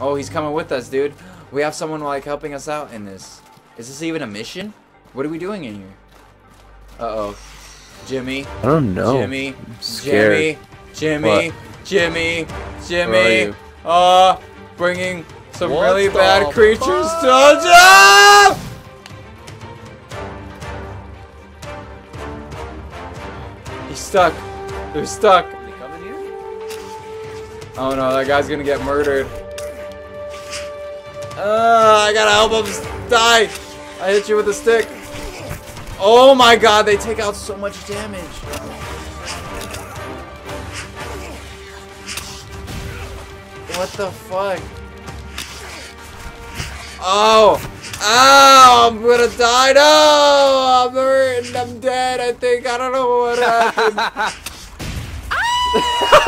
Oh, he's coming with us, dude. We have someone like helping us out in this. Is this even a mission? What are we doing in here? Uh-oh. Jimmy. I don't know. Jimmy. scared. Jimmy. Jimmy. Jimmy. Jimmy. you? Uh, bringing some What really the bad creatures fuck? to us. He's stuck. They're stuck. They coming here? Oh no, that guy's gonna get murdered. Uh, I gotta help him die. I hit you with a stick. Oh my god, they take out so much damage. What the fuck? Oh! Ow! I'm gonna die! No! I'm hurt! I'm dead, I think. I don't know what happened.